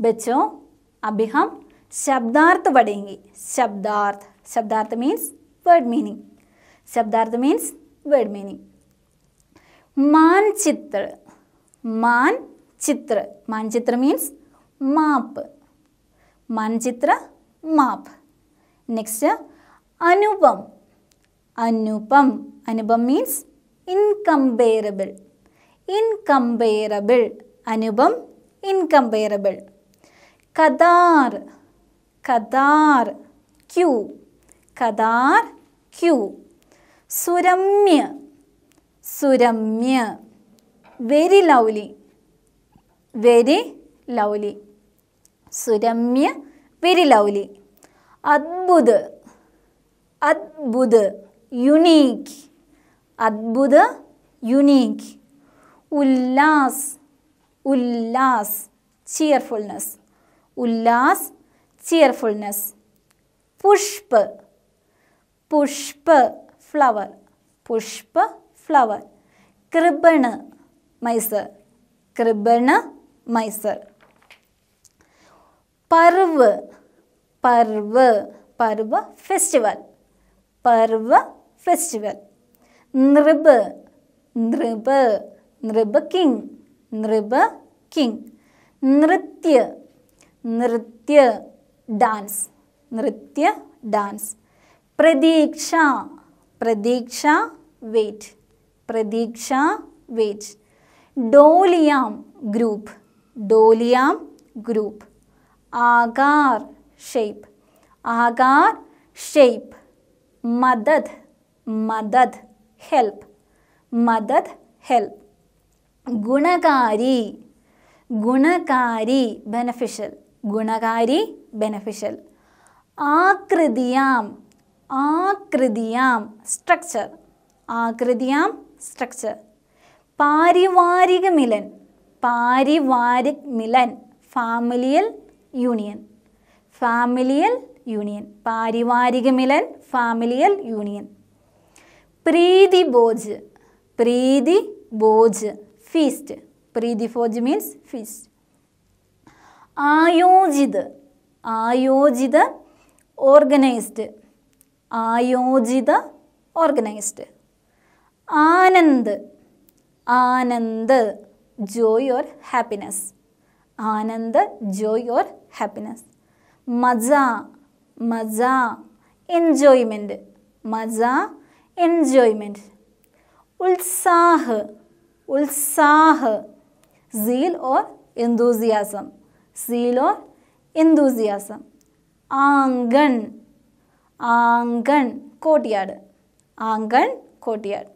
ബച്ചോ അഭിഹം ശബ്ദാർത്ഥ പഠേങ്കി ശബ്ദാർത്ഥ. ശബ്ദാർത്ഥ മീൻസ് വേർഡ് മീനിങ് ശബ്ദാർത്ഥ മീൻസ് വേർഡ് മീനിങ് മാൻചിത്ര. മാൻചിത്ര. മാൻചിത്ര മീൻസ് മാപ്പ്. മാൻചിത്ര മാപ്പ്. നെക്സ്റ്റ് അനുപം. അനുപം. അനുപം means incomparable incomparable Anupam incomparable Kadar, Kadar, Q, Kadar, Q. Suramya, Suramya, very lovely, very lovely. Suramya, very lovely. Adbud, Adbud, unique, Adbud, unique. Ullas, Ullas, cheerfulness. ഉല്ലാസ് cheerfulness പുഷ്പ്. പുഷ്പ് flower പുഷ്പ flower കൃപണ് miser. കൃപണ് miser. പർവ്. പർവ്. പർവ് festival പർവ് ഫെസ്റ്റിവൽ നൃപ്. നൃപ്. നൃപ് കിങ് നൃപ് കിങ് നൃത്യ. നൃത്യ ഡാൻസ്. നൃത്യ ഡാൻസ്. പ്രതീക്ഷ പ്രതീക്ഷ വെയിറ്റ്. പ്രതീക്ഷ വെയിറ്റ്. ഡോലിയാം ഗ്രൂപ്പ്. ഡോലിയാം ഗ്രൂപ്പ്. ആകാർ ഷേപ്പ്. ആകാർ ഷേപ്പ്. മദദ് മദദ് ഹെൽപ്പ്. മദദ് ഹെൽപ്പ്. ഗുണകാരി ഗുണകാരി ബെനഫിഷ്യൽ. ഗുണകാരി ബെനഫിഷ്യൽ ആകൃതിയാം ആകൃതിയാം സ്ട്രക്ചർ ആകൃതിയാം സ്ട്രക്ചർ പാരിവാരിക മിലൻ പാരിവാരിക് മിലൻ ഫാമിലിയൽ യൂണിയൻ ഫാമിലിയൽ യൂണിയൻ പാരിവാരിക മിലൻ ഫാമിലിയൽ യൂണിയൻ പ്രീതി ബോജ് പ്രീതി ബോജ് ഫീസ്റ്റ് പ്രീതി ഫോജ് മീൻസ് ഫീസ്റ്റ് ആയോജിത്. ആയോജിത ഓർഗനൈസ്ഡ്. ആയോജിത ഓർഗനൈസ്ഡ്. ആനന്ദ്. ആനന്ദ് ജോയ് ഓർ ഹാപ്പിനെസ് ആനന്ദ് ജോയ് ഓർ ഹാപ്പിനെസ് മജ മജ എൻജോയ്മെന്റ് മജ എൻജോയ്മെന്റ് ഉത്സാഹ് Utsah. Zeal or enthusiasm. Zeal or enthusiasm ആങ്കൺ ആങ്കൺ കോട്ടിയാട്. ആങ്കൺ കോട്ടിയാട്.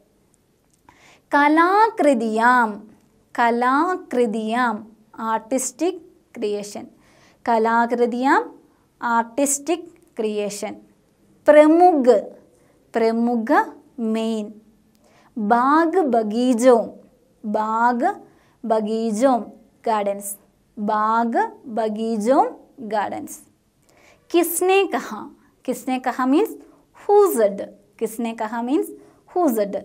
കലാകൃതിയാം. കലാകൃതിയാം. Artistic creation. കലാകൃതിയാം artistic creation. പ്രമുഖ്. പ്രമുഖ മെയിൻ. ബാഗ് ബഗീജോം ബാഗ് ബഗീജോം ഗാർഡൻസ്. बाग, बगीचों गार्डन्स किसने कहा? किसने कहा मीन्स हुजड किसने कहा मीन्स हुजड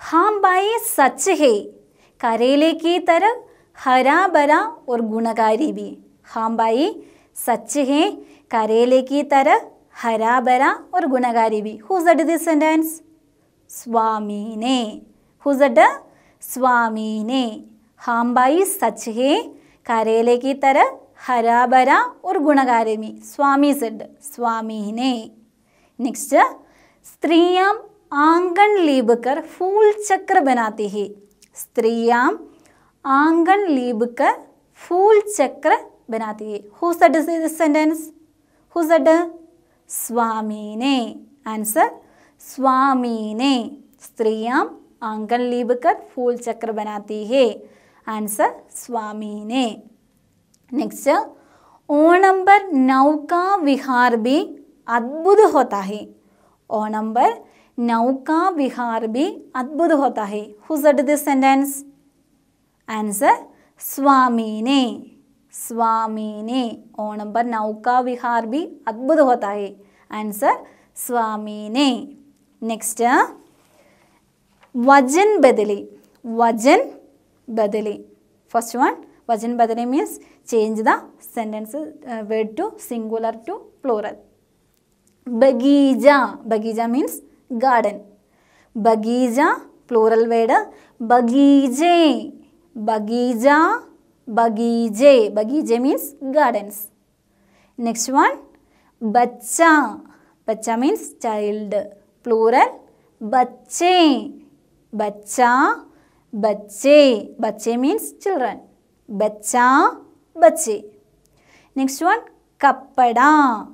हाँ भाई सच है। करेले की तरह हरा भरा और गुणकारी भी। हाँ भाई सच है। करेले की तरह हरा भरा और गुणकारी भी। हुजड दिस सेंटेंस स्वामी ने। हुजड स्वामी ने। हाँ भाई सच है। करेले की तरह हरा भरा और गुणकारी स्वामी सेड स्वामी ने नेक्स्ट स्त्रियाँ आँगन लीब कर फूल चक्र बनाती है स्त्रियाँ आँगन लीब कर फूल चक्र बनाती है who said this sentence who said Swami ने आंसर स्वामी ने स्त्रियाँ आँगन लीब कर फूल चक्र बनाती है स्वामी ने नेक्स्ट ओणम पर नौका विहार भी अद्भुत होता है ओणम पर नौका विहार भी अद्भुत होता है who said this sentence answer Swami ने स्वामी ने ओणम पर नौका विहार भी अद्भुत होता है आंसर स्वामी ने नेक्स्ट वज़न बदली वज़न badali. First one, vachan badali means change the sentence uh, word to singular to plural. Bagija, bagija means garden. Bagija, plural word, bagije, bagija, bagije, bagije means gardens. Next one, bacha, bacha means child. Plural, bache, bacha, bache. Bache means children. Bacha, bache. Next one, kappada.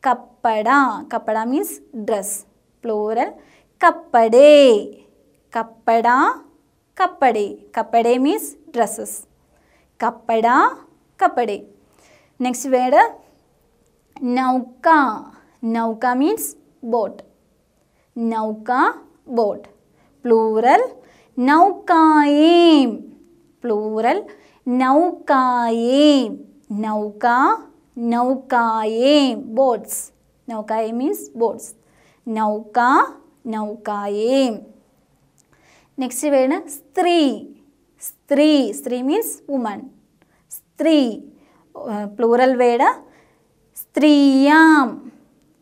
Kappada. Kappada means dress. Plural, kappade. Kappada, kappade. Kappade means dresses. Kappada, kappade. Next word, nauka. Nauka means boat. Nauka, boat. Plural, naukayim. Plural, naukayim. Nauka, naukayim. Boats. Naukayim means boats. Nauka, naukayim. Next word, സ്ത്രീ. സ്ത്രീ. സ്ത്രീ means woman. സ്ത്രീ. Uh, plural word, സ്ത്രീയാം.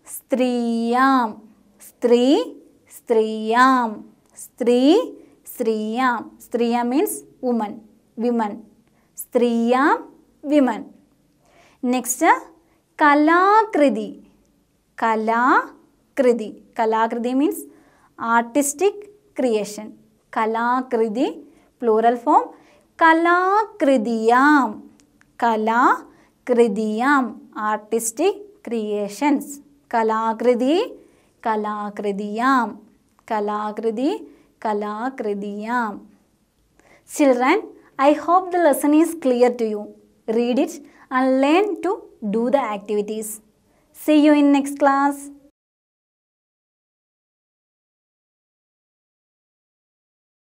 സ്ത്രീയാം. സ്ത്രീ, സ്ത്രീയാം. സ്ത്രീ, Striyam. Striyam means woman, women. Striyam, women. Next, Kalakriti. Kalakriti. Kalakriti means artistic creation. Kalakriti, plural form. Kalakritiyam. Kalakritiyam, artistic creations. Kalakriti, Kalakritiyam. Kalakriti, Kalakridiyam. Children, I hope the lesson is clear to you. Read it and learn to do the activities. See you in next class.